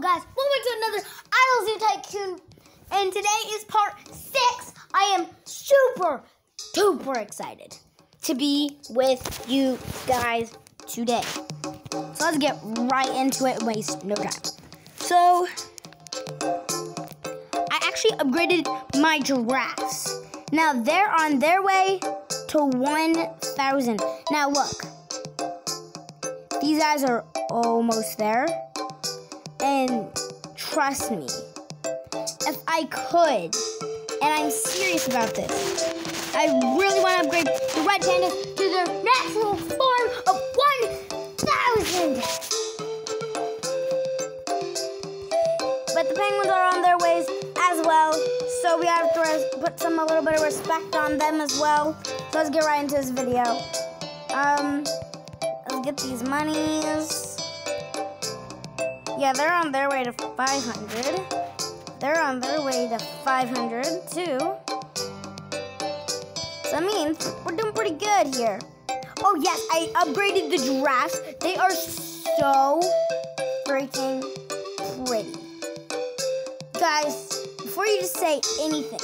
guys, welcome to another Idle Zoo Tycoon, and today is part six. I am super, super excited to be with you guys today. So let's get right into it and waste no time. So, I actually upgraded my giraffes. Now they're on their way to 1,000. Now look, these guys are almost there. And trust me, if I could, and I'm serious about this, I really want to upgrade the red pandas to their natural form of 1,000. But the penguins are on their ways as well, so we have to put some a little bit of respect on them as well. So let's get right into this video. Um, let's get these monies. Yeah, they're on their way to 500. They're on their way to 500 too. So that means we're doing pretty good here. Oh yes, I upgraded the giraffes. They are so freaking pretty. Guys, before you just say anything,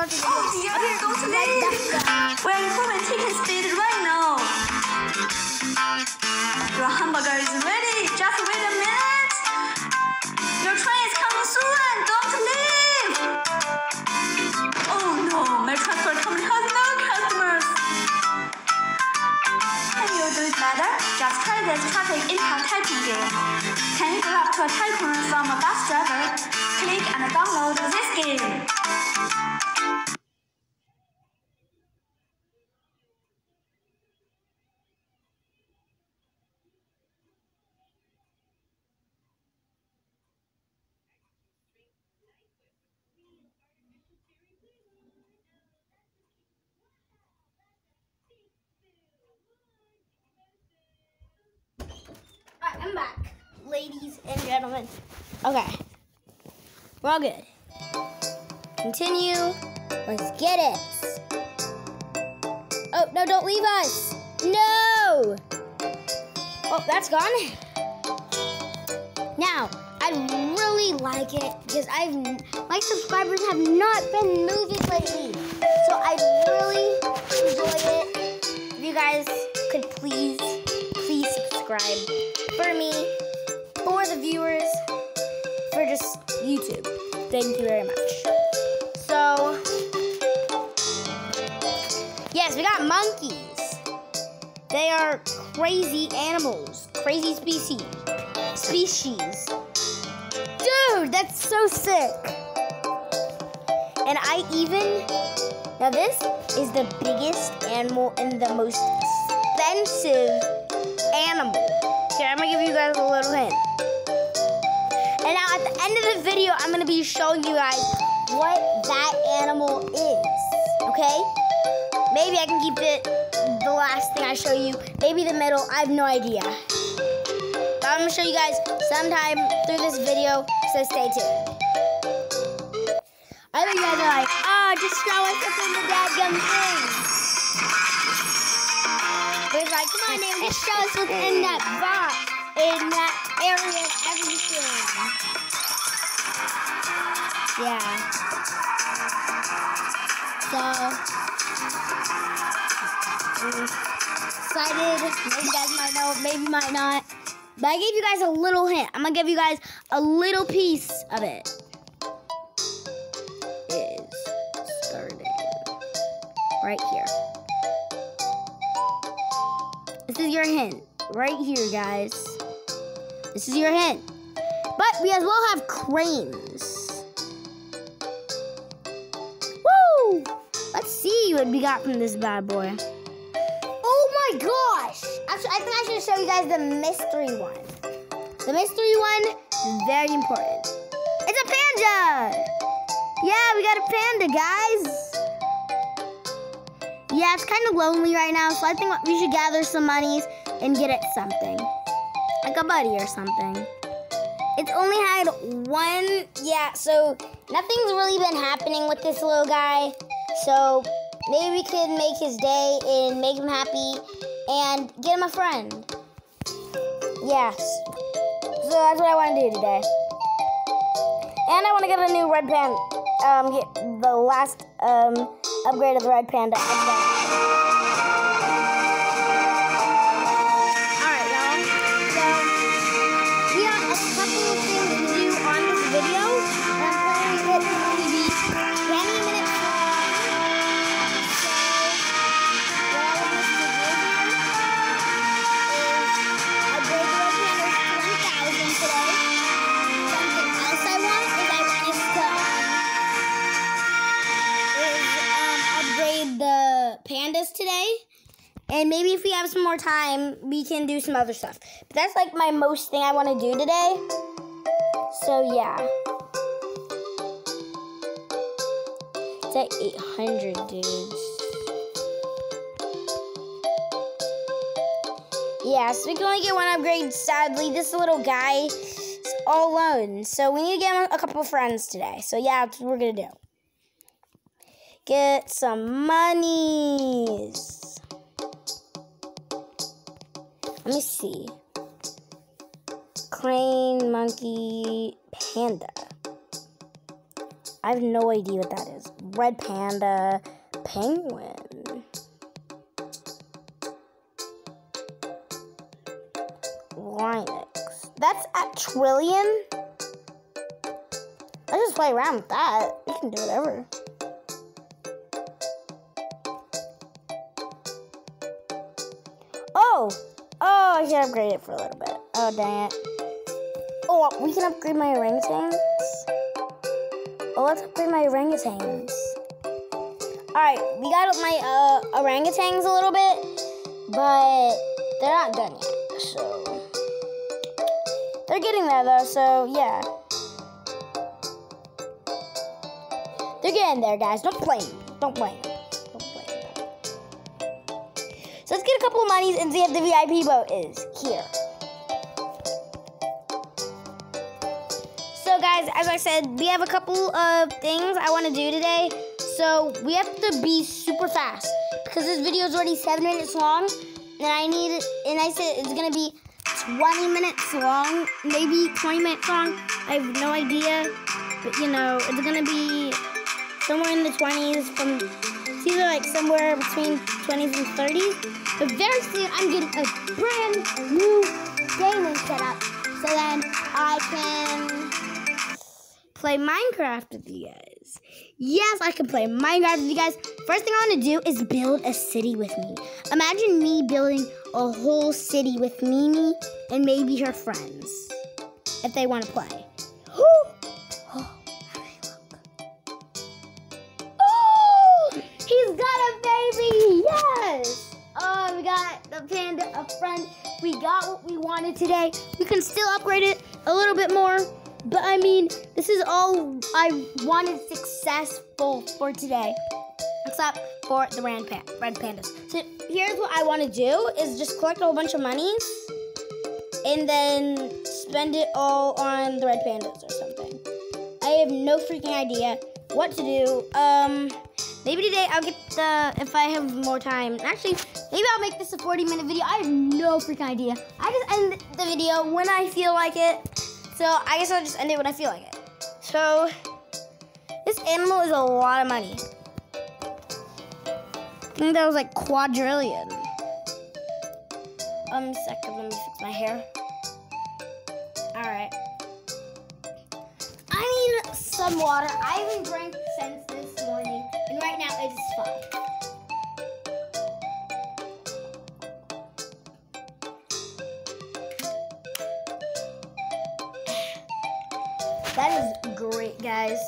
Watch Oh, the here, go to improving ticket speed right now. Your hamburger is ready. Back, ladies and gentlemen. Okay, we're all good. Continue. Let's get it. Oh, no, don't leave us. No. Oh, that's gone. Now, I really like it because I've my subscribers have not been moving lately. So I really enjoy it. If you guys could please subscribe for me, for the viewers, for just YouTube. Thank you very much. So, yes, we got monkeys. They are crazy animals, crazy species. Species. Dude, that's so sick. And I even, now this is the biggest animal and the most expensive animal. Here, I'm gonna give you guys a little hint. And now at the end of the video, I'm gonna be showing you guys what that animal is. Okay? Maybe I can keep it the last thing I show you. Maybe the middle. I have no idea. But I'm gonna show you guys sometime through this video, so stay tuned. I think you guys are like, oh, just show us in the dadgum thing. Like, come on, man, just show us what's in that box, in that area of everything. Yeah. So, excited. Maybe you guys might know, maybe might not. But I gave you guys a little hint. I'm gonna give you guys a little piece of it. Is starting right here. Your hint. Right here, guys. This is your hint. But we as well have cranes. Woo! Let's see what we got from this bad boy. Oh my gosh! Actually, I think I should show you guys the mystery one. The mystery one is very important. It's a panda! Yeah, we got a panda, guys. Yeah, it's kind of lonely right now, so I think we should gather some monies and get it something. Like a buddy or something. It's only had one, yeah, so nothing's really been happening with this little guy. So maybe we could make his day and make him happy and get him a friend. Yes. So that's what I want to do today. And I want to get a new red panda, um, get the last um, upgrade of the red panda. And maybe if we have some more time, we can do some other stuff. But that's like my most thing I want to do today. So yeah. It's at 800 dudes. Yeah, so we can only get one upgrade. Sadly, this little guy is all alone. So we need to get a couple friends today. So yeah, that's what we're gonna do. Get some monies. Let me see. Crane, monkey, panda. I have no idea what that is. Red panda, penguin. lynx. That's at trillion? Let's just play around with that. We can do whatever. Oh! I should upgrade it for a little bit. Oh, dang it. Oh, we can upgrade my orangutans? Oh, let's upgrade my orangutans. Alright, we got my uh, orangutans a little bit, but they're not done yet, so... They're getting there, though, so yeah. They're getting there, guys. Don't blame. Don't blame So let's get a couple of monies and see if the VIP boat is here. So guys, as I said, we have a couple of things I want to do today. So we have to be super fast because this video is already seven minutes long, and I need. And I said it's gonna be 20 minutes long, maybe 20 minutes long. I have no idea, but you know, it's gonna be somewhere in the 20s from it's either like somewhere between 20s and 30s. But very soon I'm getting a brand new gaming setup so then I can play Minecraft with you guys. Yes, I can play Minecraft with you guys. First thing I want to do is build a city with me. Imagine me building a whole city with Mimi and maybe her friends if they want to play. Oh, the panda, a friend. We got what we wanted today. We can still upgrade it a little bit more. But I mean, this is all I wanted successful for today. Except for the red, pan- red pandas. So here's what I want to do is just collect a whole bunch of money and then spend it all on the red pandas or something. I have no freaking idea what to do. Um, maybe today I'll get the if I have more time. Actually, maybe I'll make this a 40 minute video. I have no freaking idea. I just end the video when I feel like it. So I guess I'll just end it when I feel like it. So this animal is a lot of money. I think that was like quadrillion. Um, second, let me fix my hair. All right. I need some water. I haven't drank since this morning, and right now it's fine. That is great, guys.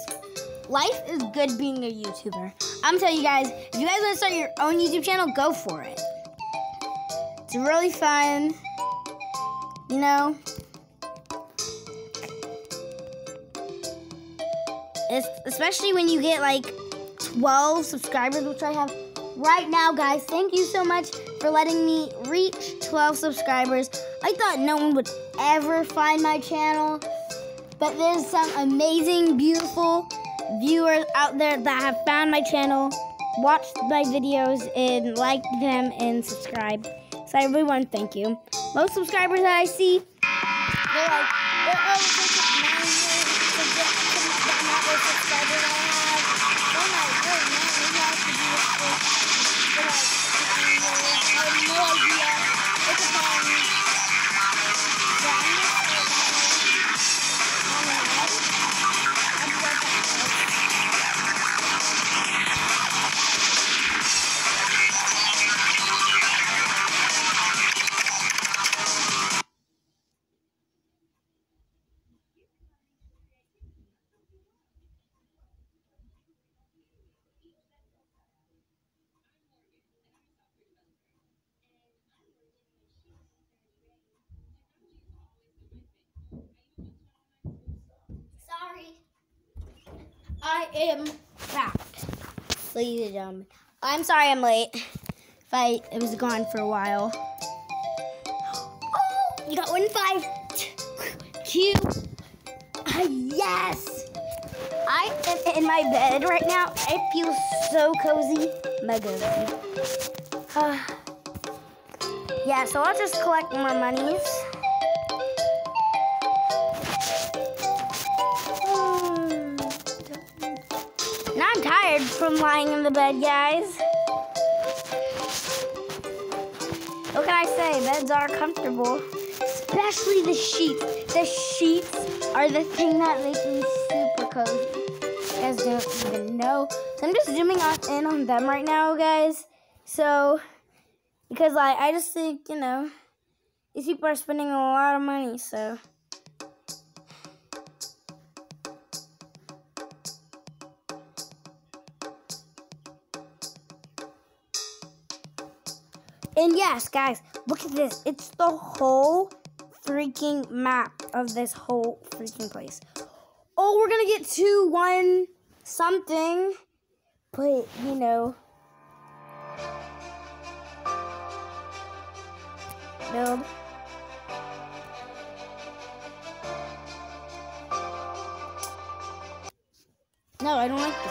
Life is good being a YouTuber. I'm telling you guys, if you guys want to start your own YouTube channel, go for it. It's really fun. You know? It's, especially when you get like 12 subscribers, which I have right now, guys. Thank you so much for letting me reach 12 subscribers. I thought no one would ever find my channel. But there's some amazing, beautiful viewers out there that have found my channel, watched my videos, and liked them and subscribed. So to thank you. Most subscribers that I see, they're like, they're Ladies and gentlemen. I'm sorry I'm late. If I it was gone for a while. Oh, you got one five. Q. Ah, yes. I am in my bed right now. It feels so cozy. Mega. Uh, yeah, so I'll just collect more monies. From lying in the bed, guys. What can I say? Beds are comfortable. Especially the sheets. The sheets are the thing that makes me super cozy. You guys don't even know. So I'm just zooming on, in on them right now, guys. So, because like, I just think, you know, these people are spending a lot of money, so. And yes, guys, look at this. It's the whole freaking map of this whole freaking place. Oh, we're gonna get two, one, something. But, you know. Build. No, I don't like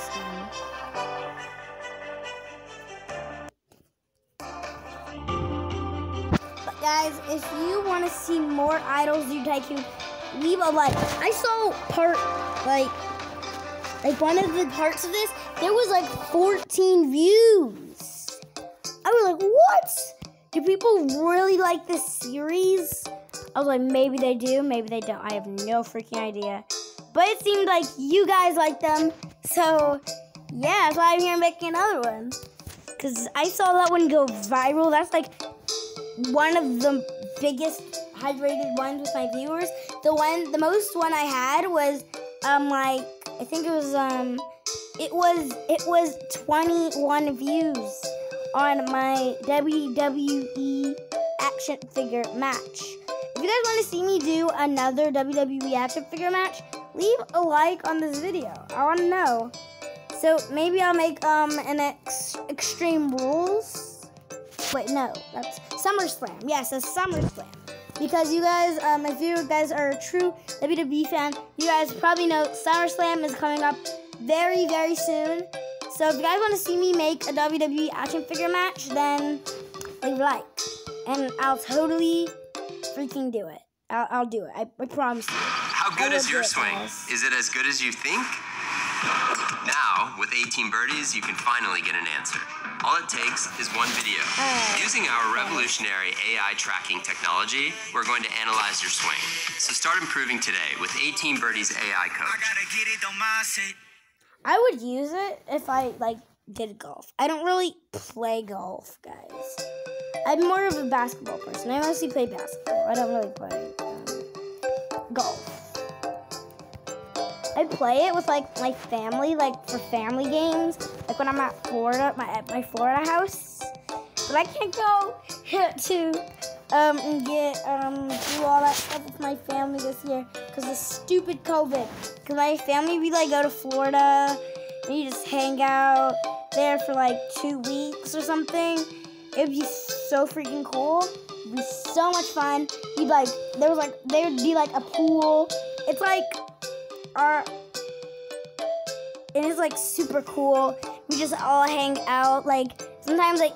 if you want to see more Idle Zoo Tycoon, leave a like. I saw part like like one of the parts of this. There was like 14 views. I was like, what? Do people really like this series? I was like, maybe they do, maybe they don't. I have no freaking idea. But it seemed like you guys like them. So, yeah, that's why I'm here making another one. Because I saw that one go viral. That's like one of the biggest hydrated ones with my viewers. The one, the most one I had was, um, like, I think it was, um, it was, it was 21 views on my WWE action figure match. If you guys want to see me do another WWE action figure match, leave a like on this video. I want to know. So maybe I'll make um an ex- Extreme Rules. Wait, no, that's SummerSlam. Yes, a SummerSlam. Because you guys, um, if you guys are a true WWE fan, you guys probably know SummerSlam is coming up very, very soon. So if you guys want to see me make a WWE action figure match, then leave a like. And I'll totally freaking do it. I'll, I'll do it. I, I promise you. How good is your swing? guys. Is it as good as you think? Now, with 18 birdies, you can finally get an answer. All it takes is one video. Using our revolutionary AI tracking technology, we're going to analyze your swing. So start improving today with 18 birdies AI I coach. gotta get it on my set. I would use it if I like did golf. I don't really play golf, guys. I'm more of a basketball person. I mostly play basketball. I don't really play um, golf. I play it with like my family, like for family games, like when I'm at Florida, my at my Florida house. But I can't go to um and get um do all that stuff with my family this year because of stupid COVID. Because my family we like go to Florida and you just hang out there for like two weeks or something. It'd be so freaking cool. It'd be so much fun. You'd like there was like there would be like a pool. It's like are it is like super cool. We just all hang out. Like sometimes like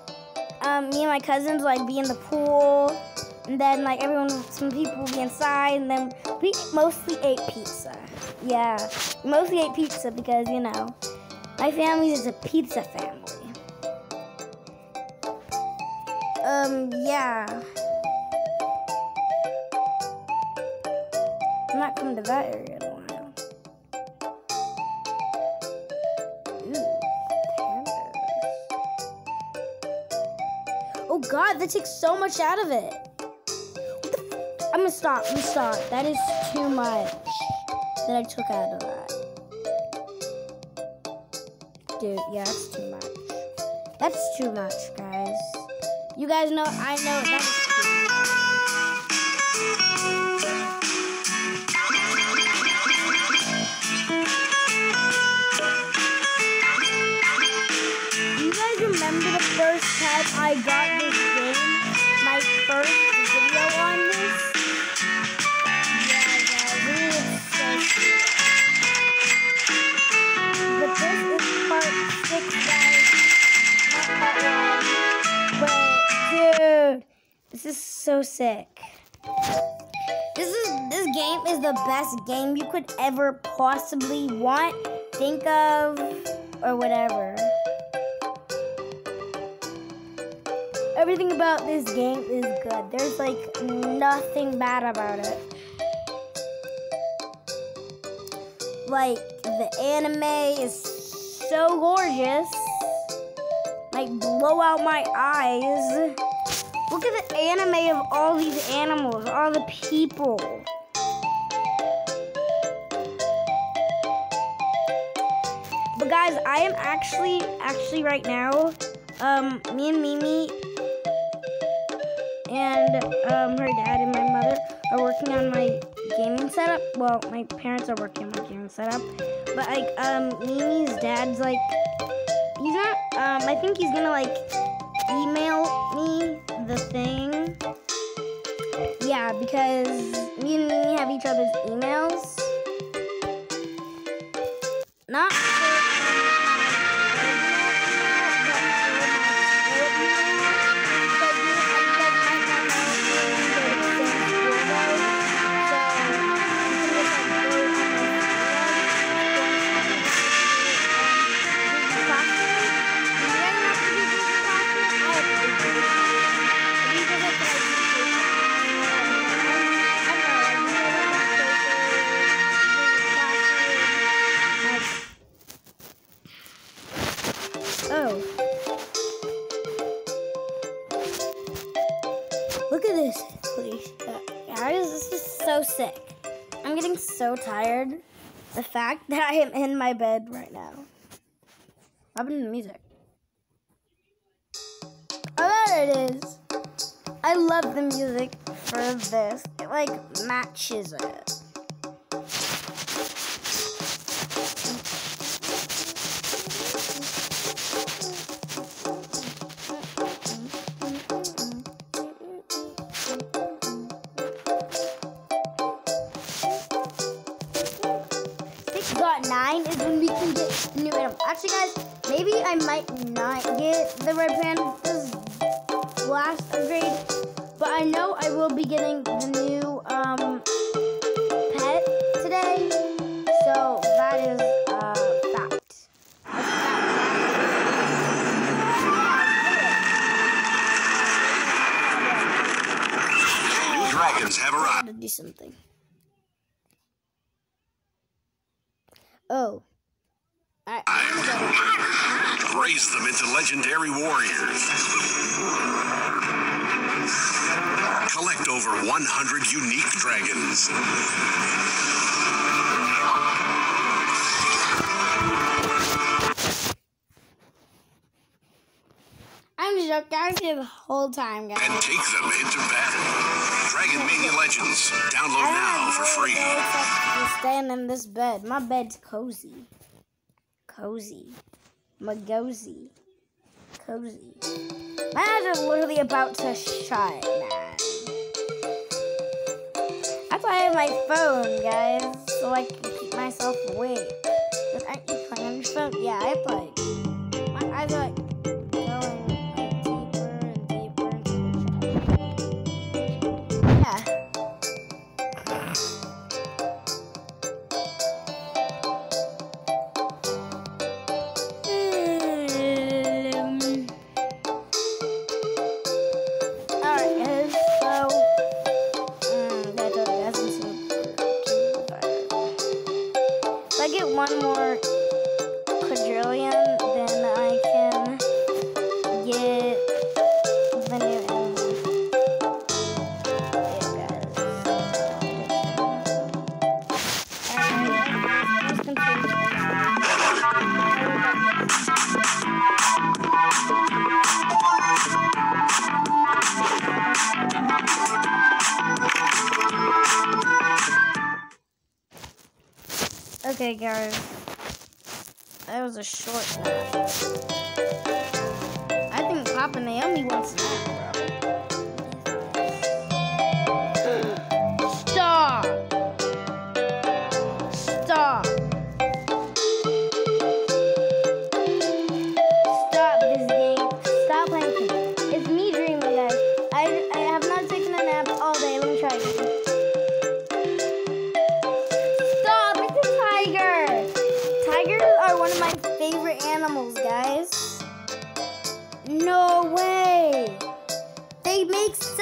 um, me and my cousins like be in the pool, and then like everyone, some people will be inside, and then we mostly ate pizza. Yeah, mostly ate pizza because you know my family is a pizza family. Um, yeah. I'm not coming to that area god, that takes so much out of it. I'm gonna stop. I'm gonna stop. That is too much that I took out of that. Dude, yeah, that's too much. That's too much, guys. You guys know, I know that so sick. This is this game is the best game you could ever possibly want, think of, or whatever. Everything about this game is good. There's like nothing bad about it. Like the anime is so gorgeous. Like blow out my eyes. Look at the anime of all these animals, all the people. But guys, I am actually, actually right now, um, me and Mimi and um, her dad and my mother are working on my gaming setup. Well, my parents are working on my gaming setup, but like um, Mimi's dad's like he's not. Um, I think he's gonna like email me the thing. Yeah, because me and Mimi have each other's emails. Not Oh. Look at this, please. Guys, this is so sick. I'm getting so tired. The fact that I am in my bed right now. Happened to the music? Oh, there it is. I love the music for this. It like matches it. I know I will be getting the new um pet today. So that is uh fact. New dragons have fact. I arrived. gotta do something. Oh. I, Raise them into legendary warriors. Collect over 100 unique dragons. I'm joking. I the whole time, guys. and take them into battle. Dragon Mania Legends. Download now for free. Just staying in this bed. My bed's cozy. Cozy. Magozy. Cozy. My eyes are literally about to shut, man. That's why I have my phone, guys. So I can keep myself awake. Aren't you playing on your phone? Yeah, I play. Okay, guys. That was a short nap.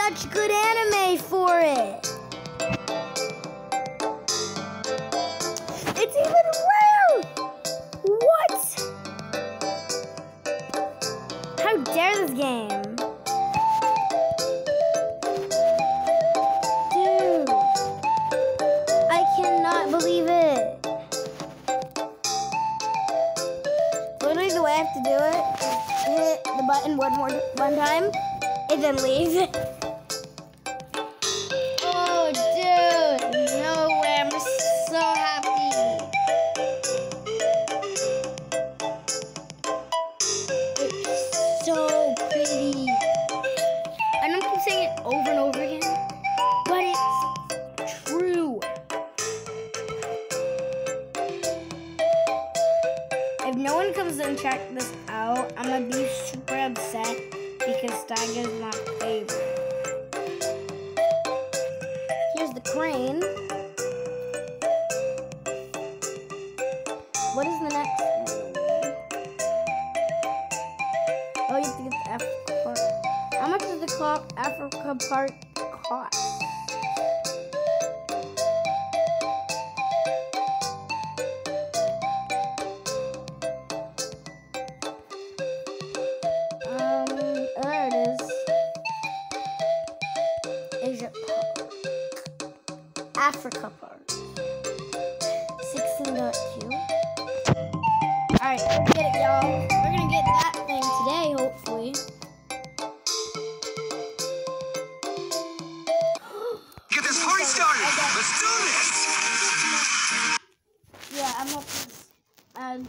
Such good anime for it! Gonna be super upset because Tiger's my favorite. Here's the crane. Africa part. 16.2. Alright, let's get it, y'all. We're gonna get that thing today, hopefully. Get this party started. Let's do this. Yeah, I'm hoping this ad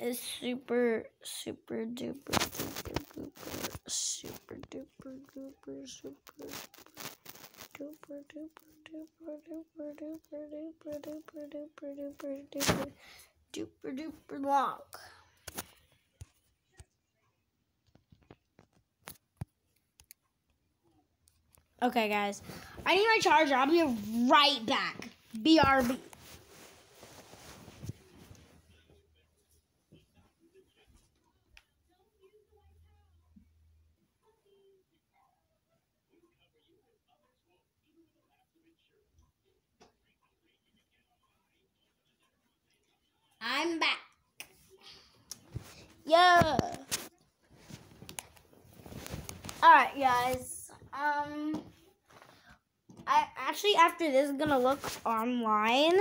is super, super duper, duper, duper, super duper, duper, super duper, duper, duper, duper, duper, duper, duper, duper, duper, duper, duper, duper duper long. Okay, guys. I need my charger. I'll be right back. BRB. I'm back. Yeah. All right, guys. Um, I actually after this gonna look online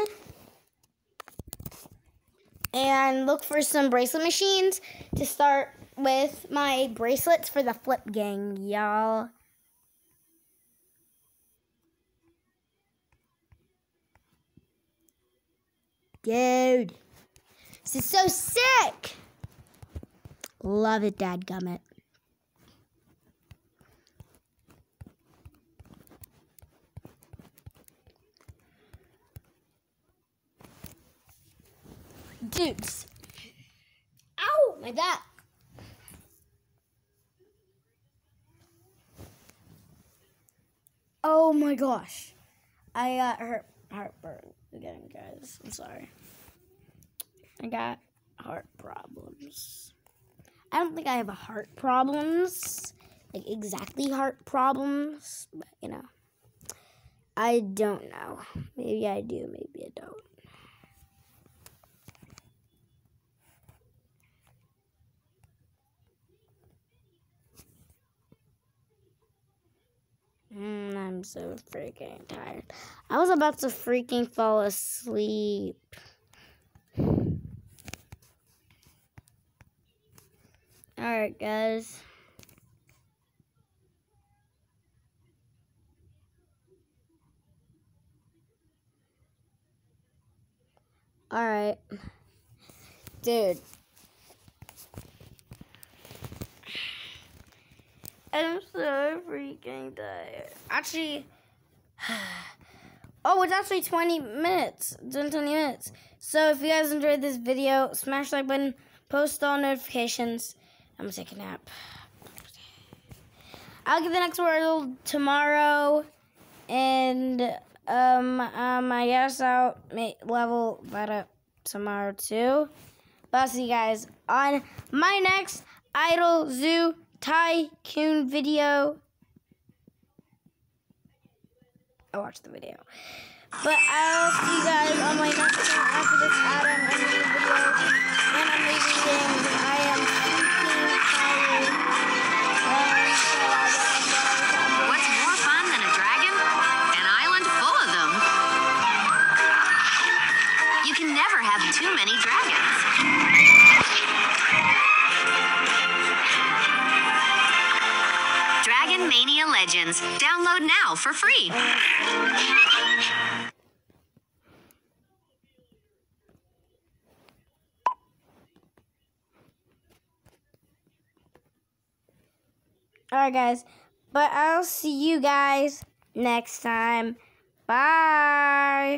and look for some bracelet machines to start with my bracelets for the flip gang, y'all. Dude. This is so sick. Love it, dadgummit. Dudes. Ow, my back. Oh my gosh. I got heart heartburn again, guys. I'm sorry. I got heart problems. I don't think I have heart problems, like exactly heart problems, but you know. I don't know. Maybe I do, maybe I don't. Mm, I'm so freaking tired. I was about to freaking fall asleep. Alright, guys. Alright. Dude. I'm so freaking tired. Actually, oh, it's actually 20 minutes. It's been 20 minutes. So if you guys enjoyed this video, smash like button, post all notifications. I'm gonna take a nap. I'll get the next word tomorrow, and um, um, I guess I'll make level that up tomorrow too. But I'll see you guys on my next Idle Zoo Tycoon video. I watched the video. But I'll see you guys on my next after this Adam and video. And I'm leaving games. I am Legends. Download now for free. Alright, guys. But I'll see you guys next time. Bye.